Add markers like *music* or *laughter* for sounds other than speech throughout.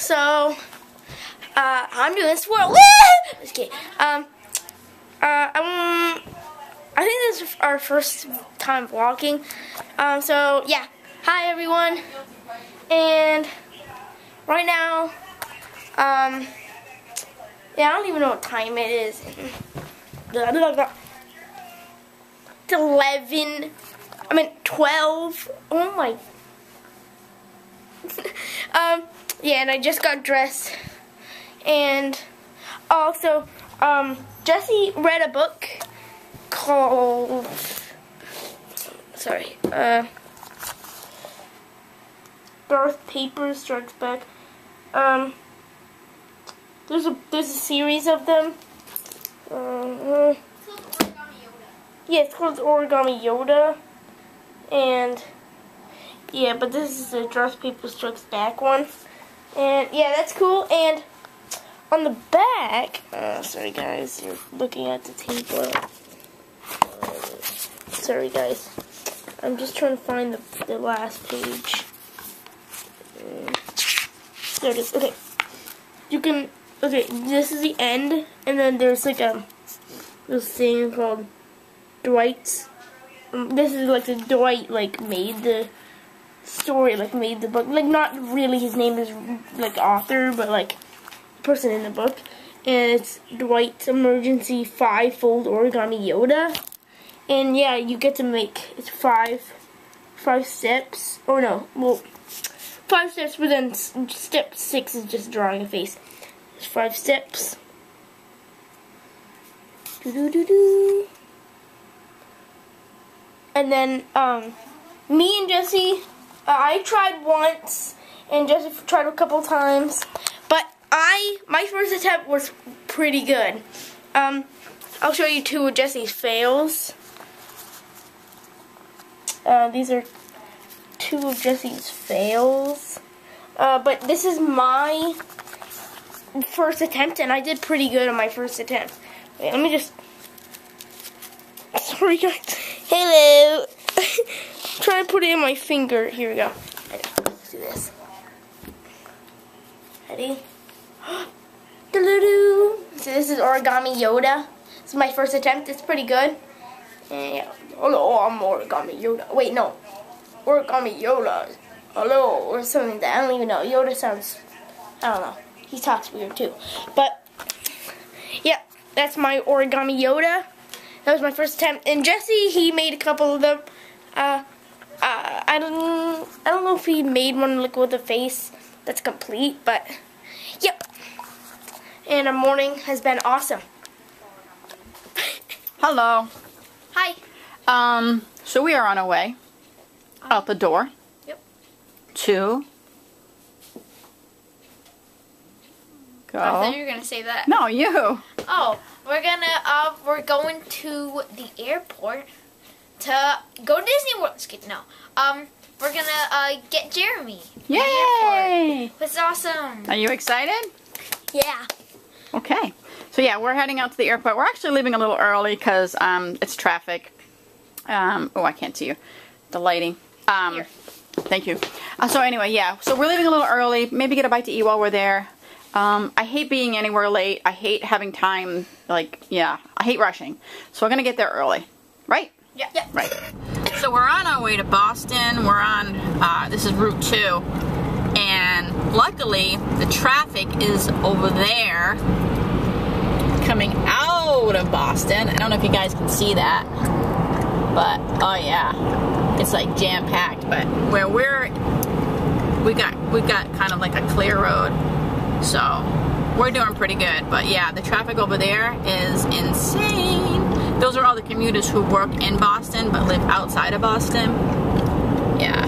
So, uh, I'm doing this world. *laughs* Just kidding. Um, uh, um, I think this is our first time vlogging. Um, so yeah, hi everyone. And right now, um, yeah, I don't even know what time it is. It's 11, I mean 12. Oh my. *laughs* um, yeah, and I just got dressed. And also, um, Jesse read a book called, sorry, uh, Darth Papers Strikes Back. Um, there's a there's a series of them. Uh, yeah, it's called Origami Yoda, and yeah, but this is the Darth Papers Strikes Back one, and yeah, that's cool. And on the back, uh, sorry guys, you're looking at the table. Uh, sorry guys, I'm just trying to find the the last page. Uh, there it is. Okay, you can. Okay, this is the end, and then there's like a this thing called Dwight's. Um, this is like the Dwight like made the story, like made the book. Like not really his name is like author, but like person in the book. And it's Dwight's Emergency Five-Fold Origami Yoda. And yeah, you get to make it's five five steps. Or no, well five steps, but then step six is just drawing a face. It's five steps. And then, um, me and Jesse, uh, I tried once, and Jesse tried a couple times, but I, my first attempt was pretty good. Um, I'll show you two of Jesse's fails. Uh, these are two of Jesse's fails. Uh, but this is my first attempt, and I did pretty good on my first attempt. Wait, let me just... *laughs* Sorry, guys. Hello. *laughs* Try to put it in my finger. Here we go. Let's do this. Ready? *gasps* So this is Origami Yoda. This is my first attempt. It's pretty good. Yeah. Hello, I'm Origami Yoda. Wait, no. Origami Yoda. Hello, or something that. I don't even know. Yoda sounds, I don't know. He talks weird too. But, yeah, that's my Origami Yoda. That was my first attempt. And Jesse, he made a couple of them. Uh, uh, I don't, I don't know if he made one like with a face that's complete, but, yep. And our morning has been awesome. *laughs* Hello. Hi. Um, so we are on our way out the door. Yep. To go. I thought you were gonna say that. No, you. Oh, we're gonna uh, we're going to the airport to go to Disney World. Just kidding, no. Um, we're gonna uh get Jeremy. Yay! It's awesome. Are you excited? Yeah. Okay. So yeah, we're heading out to the airport. We're actually leaving a little early because um, it's traffic. Um, oh, I can't see you. The lighting. Um, Here. Thank you. Uh, so anyway, yeah. So we're leaving a little early. Maybe get a bite to eat while we're there. Um, I hate being anywhere late. I hate having time. Like, yeah, I hate rushing. So we're gonna get there early, right? Yeah. Yeah. Right. So we're on our way to Boston. We're on, uh, this is Route 2. And luckily, the traffic is over there coming out of Boston. I don't know if you guys can see that. But, oh yeah. It's like jam-packed. But where we're, we got, we got kind of like a clear road. So, we're doing pretty good. But yeah, the traffic over there is insane. Those are all the commuters who work in Boston but live outside of Boston. Yeah.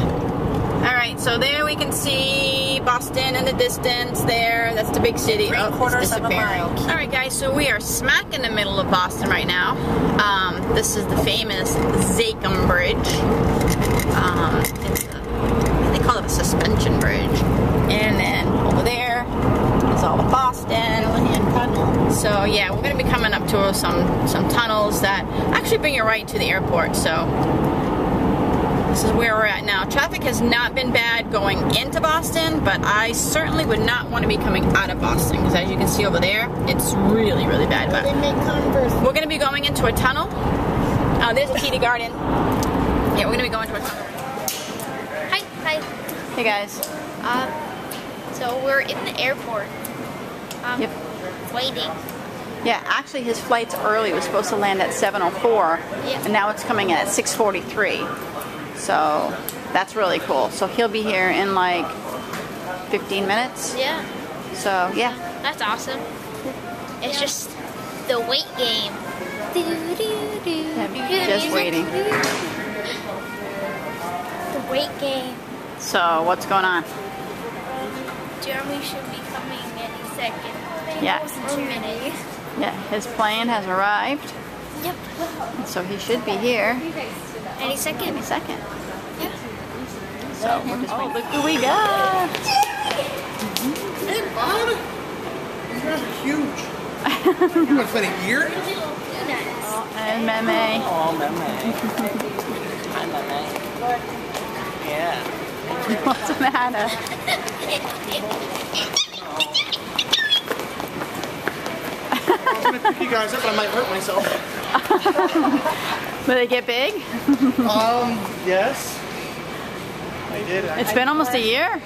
Alright, so there we can see Boston in the distance there. That's the big city. Three oh, quarters of a mile. Alright guys, so we are smack in the middle of Boston right now. Um, this is the famous Zakim Bridge. Um, it's a, they call it a suspension bridge. And then over there is all of Boston. So yeah, we're gonna be coming some some tunnels that actually bring you right to the airport. So This is where we're at now. Traffic has not been bad going into Boston, but I certainly would not want to be coming out of Boston because as you can see over there, it's really, really bad. But They make Converse. we're going to be going into a tunnel. Oh, there's a TD Garden. Yeah, we're going to be going to a tunnel. Hi, hi. Hey guys. Um, so we're in the airport. Um, Yep. Waiting. Yeah, actually his flight's early. It was supposed to land at 7.04 Yeah. and now it's coming in at 6.43. So that's really cool. So he'll be here in like 15 minutes. Yeah, So yeah, that's awesome. It's just the wait game. *laughs* Yeah, just waiting. The wait game. so what's going on? Um, Jeremy should be coming any second. Yeah. Or minute. Yeah, his plane has arrived. Yep. So he should be here Any second. any second. Yeah. So we're just waiting. Oh, look who we got. Mm-hmm. Hey, bud. You guys are huge. *laughs* it's been a year? And Meme. Oh, Meme. Hi, Meme. Yeah. What's the matter? *laughs* I'm gonna pick you guys up, but I might hurt myself. *laughs* Will they get big? Um, yes. I did. I- It's been almost a year.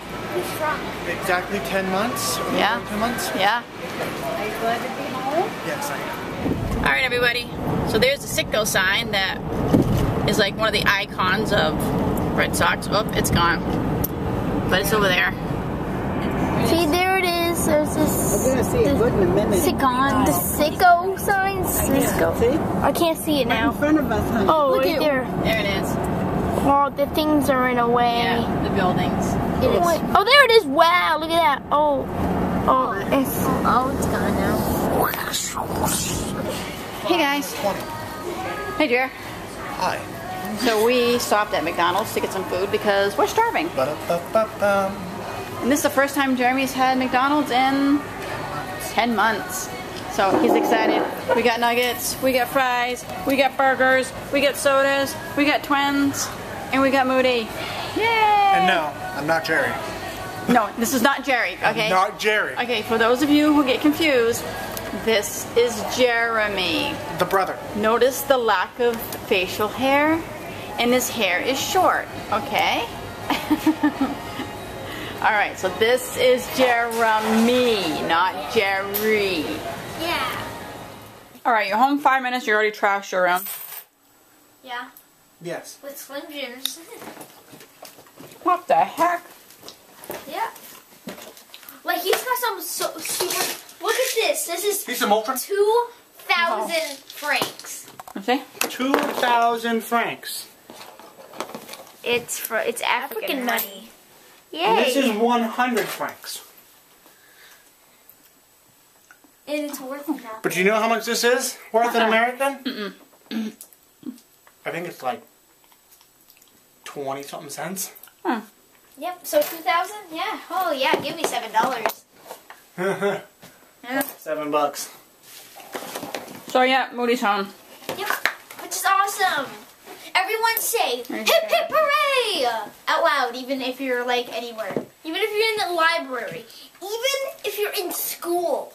exactly 10 months. Yeah. 10 months? Yeah. Are you glad to be home? Yes, I am. All right, everybody. So there's the Citgo sign that is like one of the icons of Red Sox. Oh, it's gone. But it's over there. See, there it is. There's this. We're gonna see it good in a minute. Sicon, the sicko sign. Cisco. See? I can't see it Right in now. front of us, honey. Oh, Look right at- there. There it is. Oh, the things are in a way. Yeah, the buildings. It is. Oh, there it is. Wow, look at that. Oh, oh, it's. Oh, it's gone now. Hey, guys. Hey, Jer. Hi. So we stopped at McDonald's to get some food because we're starving. Ba-da-ba-ba-bum. And this is the first time Jeremy's had McDonald's in 10 months. So he's excited. We got nuggets, we got fries, we got burgers, we got sodas, we got twins, and we got Moody. Yay! And no, I'm not Jerry. No, this is not Jerry, okay? Not Jerry. Okay, for those of you who get confused, this is Jeremy. The brother. Notice the lack of facial hair, and his hair is short, okay? *laughs* All right, so this is Jeremy, not Jerry. Yeah. All right, you're home five minutes. You already trashed your room. Yeah. Yes. With Slim Jims. *laughs* What the heck? yeah. Like he's got some so super. Look at this. This is He's a Ultra. two thousand francs. Let's 2,000 francs. It's for it's African, African money. And this is 100 francs. And it's worth that. But you know how much this is worth in uh-uh. American? I think it's like 20 something cents. Huh. Yep. So two thousand. Yeah. Oh yeah. Give me seven dollars. *laughs* Seven bucks. So yeah, Moody's home. Yep. Which is awesome. Everyone say hip hip hooray out loud, even if you're like anywhere. Even if you're in the library. Even if you're in school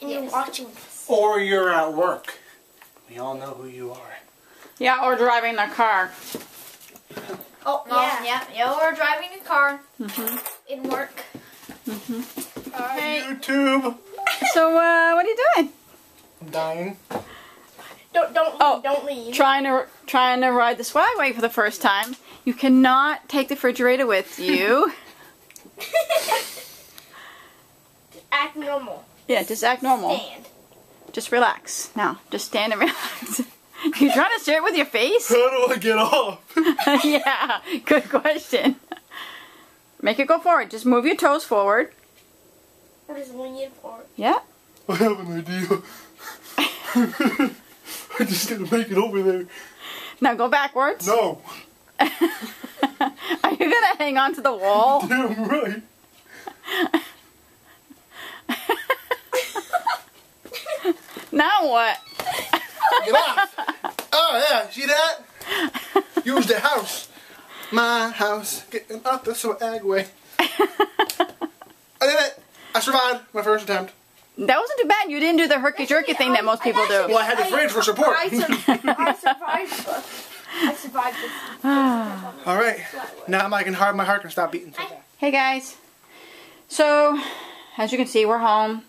and you're watching this. Or you're at work. We all know who you are. Yeah, or driving their car. Oh yeah, yeah, yeah. Or driving a car Mm -hmm. in work. Mm-hmm. Hey. YouTube. So uh, what are you doing? I'm dying. Don't don't Oh, don't leave. Trying to trying to ride the Swagway for the first time. You cannot take the refrigerator with *laughs* you. Act normal. yeah, just act normal. Stand. Just relax. Now, just stand and *laughs* relax. you trying to share it with your face? How do I get off? *laughs* yeah, good question. Make it go forward. Just move your toes forward. What is lean it for? Yeah. I have an idea. I just gotta make it over there. Now go backwards. No, *laughs* Are you gonna hang on to the wall? *laughs* damn right. *laughs* now what? Get off. Oh yeah, see that? Use the house. my house, getting up the Swagway. I did it. I survived my first attempt. That wasn't too bad. You didn't do the herky jerky thing that most people do. Well, I had the fridge for support. I, sur- I survived. I survived this. *sighs* All right. Now my can heart my heart can stop beating so fast. Hey guys. So, as you can see, we're home.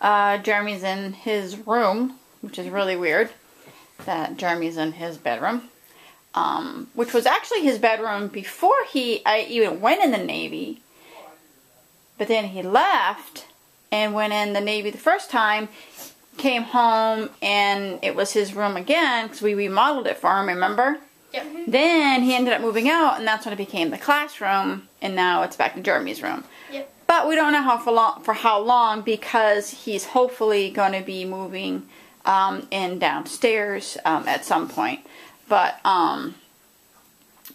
Uh, Jeremy's in his room, which is really weird. That Jeremy's in his bedroom, um, which was actually his bedroom before he I even went in the Navy. But then he left and went in the Navy the first time. Came home and it was his room again because we remodeled it for him. Remember? Yep. Then he ended up moving out, and that's when it became the classroom, and now it's back to Jeremy's room. Yep. But we don't know how for long, for how long because he's hopefully going to be moving um, in downstairs um, at some point. But um,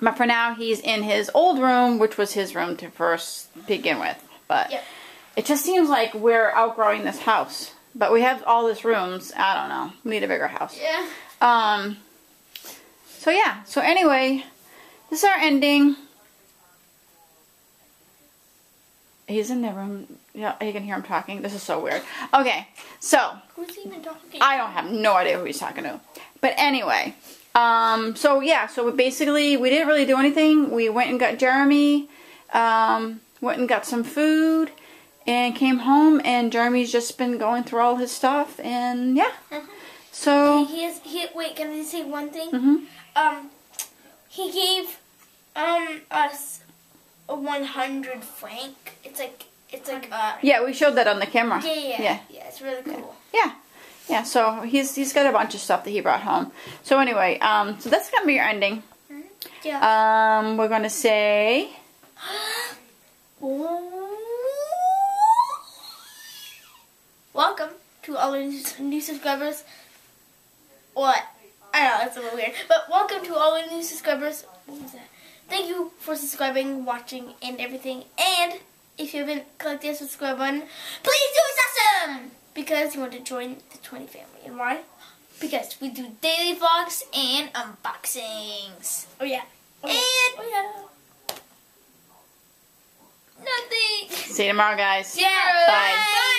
but for now, he's in his old room, which was his room to first begin with. But Yep. It just seems like we're outgrowing this house. But we have all these rooms. I don't know. We need a bigger house. Yeah. Um. So yeah. So anyway, this is our ending. He's in the room. Yeah, you can hear him talking. This is so weird. Okay, so Who's even talking? I don't have no idea who he's talking to. But anyway, um, so yeah, so we basically we didn't really do anything. We went and got Jeremy, um, went and got some food, and came home. And Jeremy's just been going through all his stuff, and yeah. So. He is. He wait. Can I say one thing? mhm. Um, he gave um us a 100 franc. It's like it's like uh. Yeah, we showed that on the camera. Yeah, yeah, Yeah. yeah. It's really cool. Yeah. Yeah, so he's he's got a bunch of stuff that he brought home. So anyway, um so that's gonna be your ending. Yeah. Um we're gonna say Welcome to all our new, new subscribers. What? I know that's a little weird, but welcome to all our new subscribers. What was that? Thank you for subscribing, watching, and everything. And if you haven't clicked the subscribe button, please do it's awesome because you want to join the 20 family. And why? Because we do daily vlogs and unboxings. Oh yeah. Oh, and oh yeah. Nothing. see you tomorrow guys. Yeah. Bye.